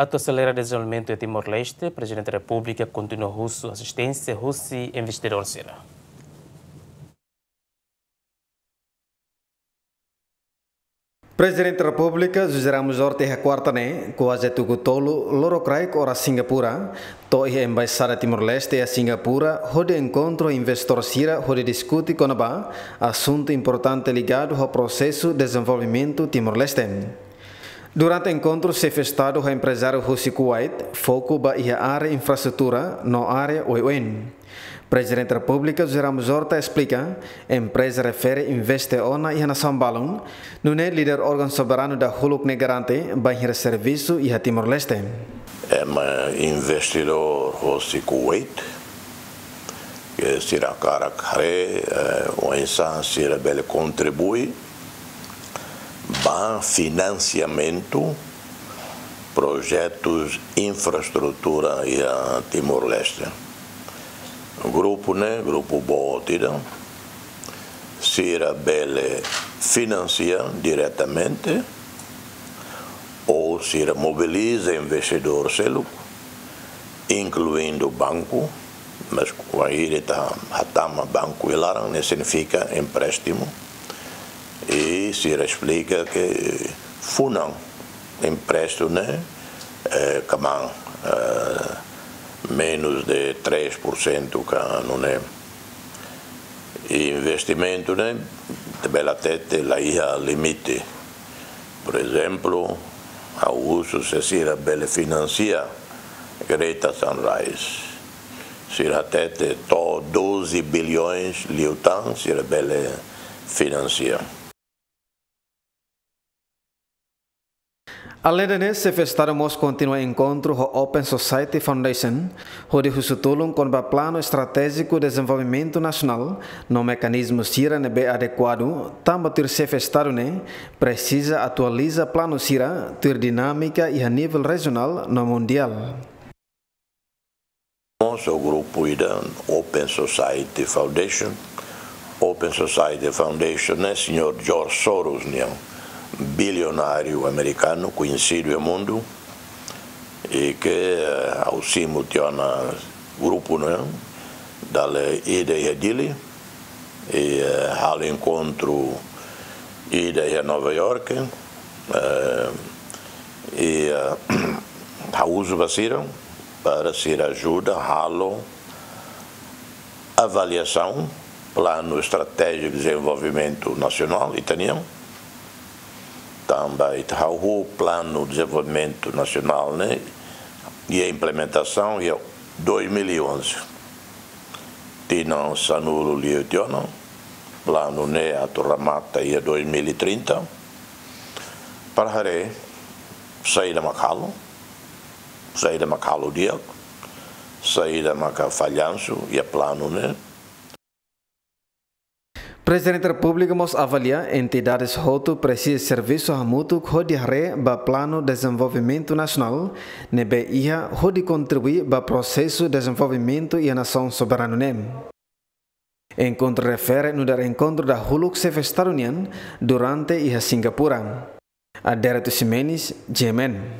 O desenvolvimento em Timor-Leste, Presidente da República continua russo assistência, russo investidor será. Presidente da República, José Ramos e quarta né, com a Tolo, Lorocrai, ora Singapura, to e embaixada Timor-Leste a Singapura, onde encontro investor Sira, onde discute com a assunto importante ligado ao processo de desenvolvimento Timor-Leste. Durante o encontro, se festado o empresário Hussi Kuwait, foco ba a área infraestrutura no área OEN. Presidente da República, José Ramos Horta, explica, a empresa refere investe ona e na no é líder órgão soberano da Huluk Negarante, banheiro serviço e a Timor-Leste. É um investidor Hossi Kuwait, que será cara que insan será bele contribui para financiamento projetos infraestrutura e a Timor-Leste. Grupo, né, grupo Botira, Sira Bele financia diretamente ou Sira mobiliza investidor selo, incluindo o banco, mas aí está hatama banco ilaram, né, significa empréstimo, e Sira explica que funam empréstimo, né, é, camão, é, menos de 3% que non è investimento né, bella tete la ia limite. Per esempio a uso se si era belle financia Greta Sunrise. Si era tete to 12 bilhões liutan si era belle financia Além disso, se festaremos continua encontro com Open Society Foundation, onde husutulung com o plano estratégico de desenvolvimento nacional, no mecanismo SIRA nebe adequado, também ter se festado ne, precisa atualiza plano SIRA, ter dinâmica e a nível regional no mundial. Nosso grupo ida Open Society Foundation, Open Society Foundation é senhor George Soros, não? Bilionário americano conhecido no mundo e que eh, ao cimo grupo né, da ideia dele e uh, ao encontro ideia Nova York uh, e uh, a uso vacina para ser ajuda halo avaliação plano estratégico de desenvolvimento nacional italiano também o plano de desenvolvimento nacional né, e a implementação é 2011. Tinha sanulo liutiano, plano né a Torramata e 2030. Para hare, sair da Macalo, sair da Macalo dia, sair da Maca falhanço e a plano né. Presidente da República mos avalia entidades roto precisa serviço a mútuo re ba plano de desenvolvimento nacional nebe ia hodi contribuir ba processo de desenvolvimento e a nação soberana nem. Encontro refere no dar encontro da Huluk Sefestar Union durante ia Singapura. Aderato Simenis, Jemen.